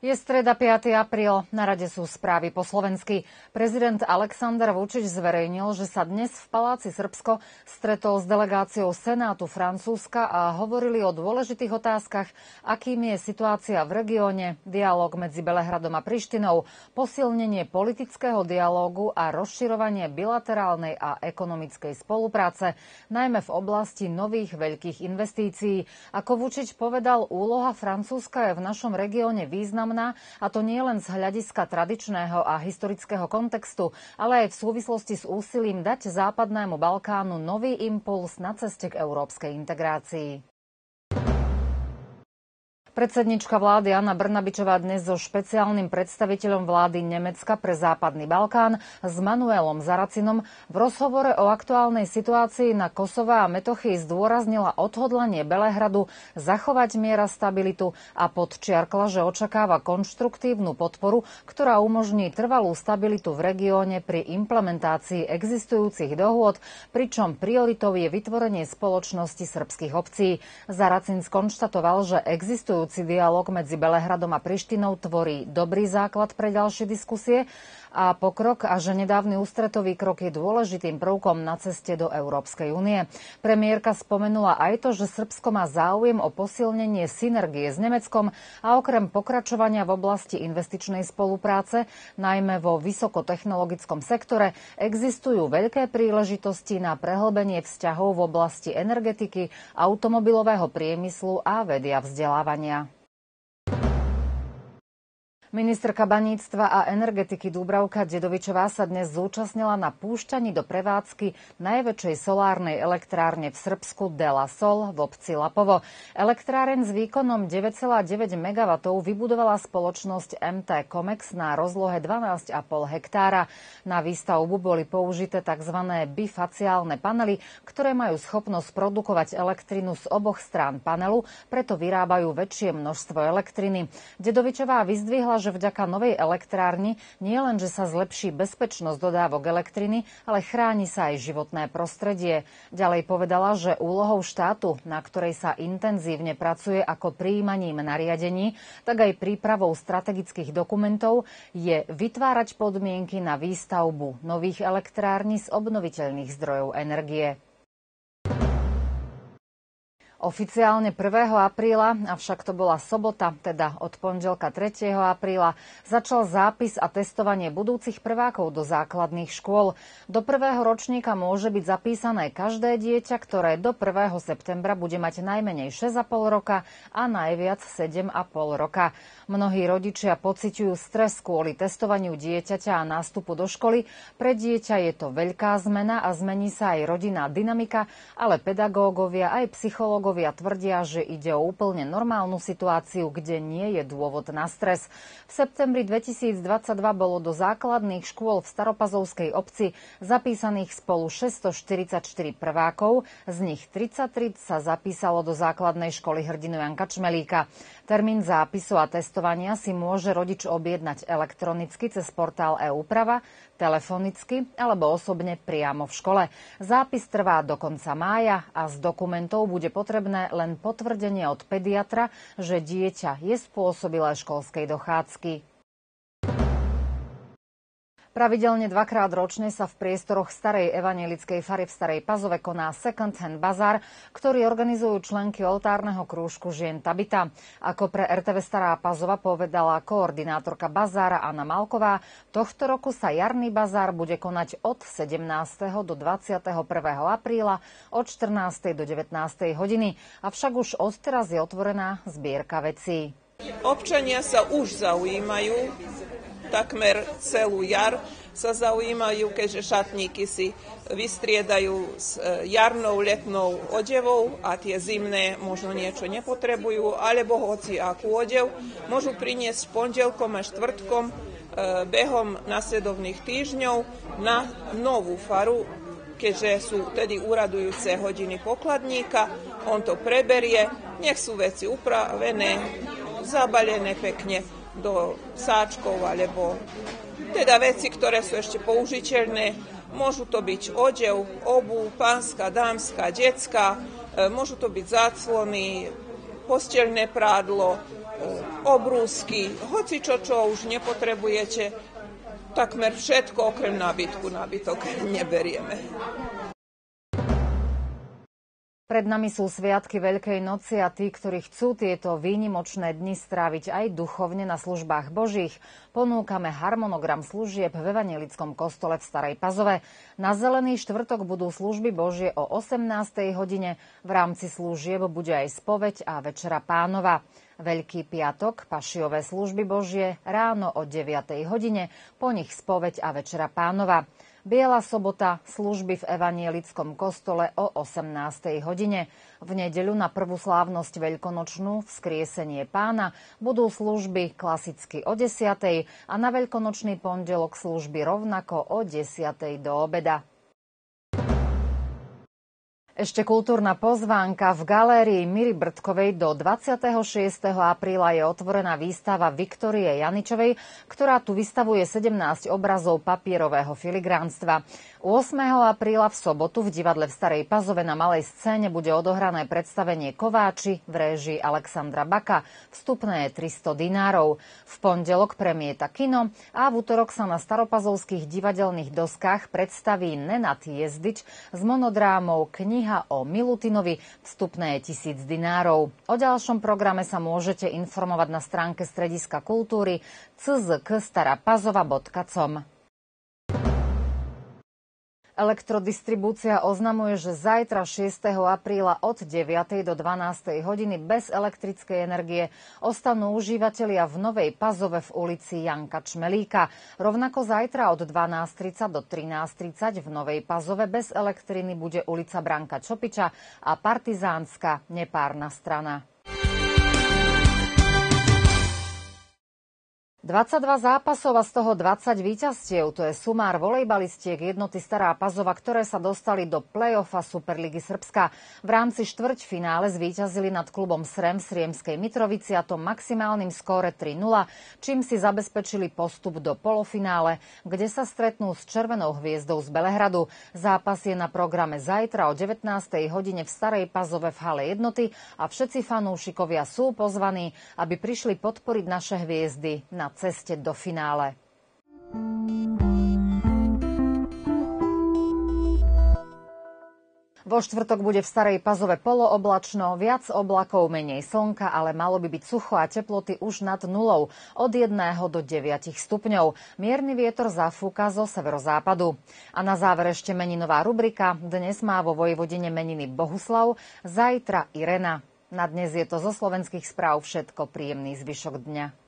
Je streda 5. apríl, na rade sú správy po slovensky. Prezident Aleksandr Vučič zverejnil, že sa dnes v Paláci Srbsko stretol s delegáciou Senátu Francúzska a hovorili o dôležitých otázkach, akým je situácia v regióne, dialog medzi Belehradom a Prištinou, posilnenie politického dialógu a rozširovanie bilaterálnej a ekonomickej spolupráce, najmä v oblasti nových veľkých investícií. Ako Vučič povedal, úloha Francúzska je v našom regióne významná významná, a to nie len z hľadiska tradičného a historického kontextu, ale aj v súvislosti s úsilím dať západnému Balkánu nový impuls na ceste k európskej integrácii. Predsednička vlády Anna Brnabičová dnes so špeciálnym predstaviteľom vlády Nemecka pre Západný Balkán s Manuelom Zaracinom v rozhovore o aktuálnej situácii na Kosova a Metochy zdôraznila odhodlanie Belehradu zachovať miera stabilitu a podčiarkla, že očakáva konštruktívnu podporu, ktorá umožní trvalú stabilitu v regióne pri implementácii existujúcich dohôd, pričom prioritou je vytvorenie spoločnosti srbských obcí. Zaracin skonštatoval, že existujú budúci dialog medzi Belehradom a Prištinou tvorí dobrý základ pre ďalšie diskusie a pokrok a že nedávny ústretový krok je dôležitým prvkom na ceste do Európskej únie. Premiérka spomenula aj to, že Srbsko má záujem o posilnenie synergie s Nemeckom a okrem pokračovania v oblasti investičnej spolupráce, najmä vo vysokotechnologickom sektore, existujú veľké príležitosti na prehlbenie vzťahov v oblasti energetiky, automobilového priemyslu a vedia vzdelávania. Ministerka baníctva a energetiky Dúbravka Dedovičová sa dnes zúčastnila na púšťaní do prevádzky najväčšej solárnej elektrárne v Srbsku Dela Sol v obci Lapovo. Elektráren s výkonom 9,9 MW vybudovala spoločnosť MT Comex na rozlohe 12,5 hektára. Na výstavbu boli použité tzv. bifaciálne panely, ktoré majú schopnosť produkovať elektrinu z oboch strán panelu, preto vyrábajú väčšie množstvo elektriny. Dedovičová vyzdvihla, že vďaka novej elektrárni nie len, že sa zlepší bezpečnosť dodávok elektriny, ale chráni sa aj životné prostredie. Ďalej povedala, že úlohou štátu, na ktorej sa intenzívne pracuje ako príjmaním nariadení, tak aj prípravou strategických dokumentov, je vytvárať podmienky na výstavbu nových elektrární z obnoviteľných zdrojov energie. Oficiálne 1. apríla, avšak to bola sobota, teda od pondelka 3. apríla, začal zápis a testovanie budúcich prvákov do základných škôl. Do prvého ročníka môže byť zapísané každé dieťa, ktoré do 1. septembra bude mať najmenej 6,5 roka a najviac 7,5 roka. Mnohí rodičia pociťujú stres kvôli testovaniu dieťaťa a nástupu do školy. Pre dieťa je to veľká zmena a zmení sa aj rodinná dynamika, ale pedagógovia aj psychológovia Psychológovia tvrdia, že ide o úplne normálnu situáciu, kde nie je dôvod na stres. V septembri 2022 bolo do základných škôl v Staropazovskej obci zapísaných spolu 644 prvákov, z nich 33 sa zapísalo do základnej školy hrdinu Janka Čmelíka. Termín zápisu a testovania si môže rodič objednať elektronicky cez portál e-úprava, telefonicky alebo osobne priamo v škole. Zápis trvá do konca mája a z dokumentov bude potrebné len potvrdenie od pediatra, že dieťa je spôsobilé školskej dochádzky. Pravidelne dvakrát ročne sa v priestoroch starej evanielickej fary v Starej Pazove koná Second Hand Bazar, ktorý organizujú členky oltárneho krúžku žien Tabita. Ako pre RTV Stará Pazova povedala koordinátorka bazára Anna Malková, tohto roku sa jarný bazár bude konať od 17. do 21. apríla od 14. do 19. hodiny. Avšak už odteraz je otvorená zbierka vecí. Občania sa už zaujímajú takmer celú jar sa zaujímajú, keďže šatníky si vystriedajú s e, jarnou, letnou odevou a tie zimné možno niečo nepotrebujú, alebo hoci akú odev môžu priniesť pondelkom a štvrtkom e, behom nasledovných týždňov na novú faru, keďže sú tedy uradujúce hodiny pokladníka, on to preberie, nech sú veci upravené, zabalené pekne do sáčkov alebo teda veci, ktoré sú ešte použiteľné. Môžu to byť odev, obu, pánska, dámska, detská, e, môžu to byť záclony, postelné prádlo, obrúsky, hoci čo, čo už nepotrebujete, takmer všetko okrem nábytku, nábytok neberieme. Pred nami sú sviatky Veľkej noci a tí, ktorí chcú tieto výnimočné dni stráviť aj duchovne na službách Božích, ponúkame harmonogram služieb v Evangelickom kostole v Starej Pazove. Na Zelený štvrtok budú služby Božie o 18. hodine. V rámci služieb bude aj spoveď a Večera pánova. Veľký piatok, pašiové služby Božie, ráno o 9. hodine, po nich spoveď a Večera pánova. Biela sobota, služby v evanielickom kostole o 18. hodine. V nedeľu na prvú slávnosť veľkonočnú, vzkriesenie pána, budú služby klasicky o 10. a na veľkonočný pondelok služby rovnako o 10. do obeda. Ešte kultúrna pozvánka. V galérii Miry Brdkovej do 26. apríla je otvorená výstava Viktorie Janičovej, ktorá tu vystavuje 17 obrazov papierového filigránstva. 8. apríla v sobotu v divadle v Starej Pazove na malej scéne bude odohrané predstavenie Kováči v réžii Alexandra Baka. Vstupné je 300 dinárov. V pondelok premieta kino a v útorok sa na staropazovských divadelných doskách predstaví Nenad Jezdič s monodrámou Kniha o Milutinovi. Vstupné je 1000 dinárov. O ďalšom programe sa môžete informovať na stránke Strediska kultúry czk.starapazova.com. Elektrodistribúcia oznamuje, že zajtra 6. apríla od 9. do 12. hodiny bez elektrickej energie ostanú užívateľia v Novej Pazove v ulici Janka Čmelíka. Rovnako zajtra od 12.30 do 13.30 v Novej Pazove bez elektriny bude ulica Branka Čopiča a Partizánska nepárna strana. 22 zápasov a z toho 20 víťazstiev, to je sumár volejbalistiek jednoty Stará Pazova, ktoré sa dostali do play-offa Superligy Srbska. V rámci štvrťfinále zvíťazili nad klubom Srem Sriemskej Mitrovici a to maximálnym skóre 3-0, čím si zabezpečili postup do polofinále, kde sa stretnú s Červenou hviezdou z Belehradu. Zápas je na programe zajtra o 19. hodine v Starej Pazove v hale jednoty a všetci fanúšikovia sú pozvaní, aby prišli podporiť naše hviezdy na ceste do finále. Vo štvrtok bude v Starej Pazove polooblačno, viac oblakov, menej slnka, ale malo by byť sucho a teploty už nad nulou, od 1 do 9 stupňov. Mierny vietor zafúka zo severozápadu. A na záver ešte meninová rubrika. Dnes má vo Vojvodine meniny Bohuslav, zajtra Irena. Na dnes je to zo slovenských správ všetko. Príjemný zvyšok dňa.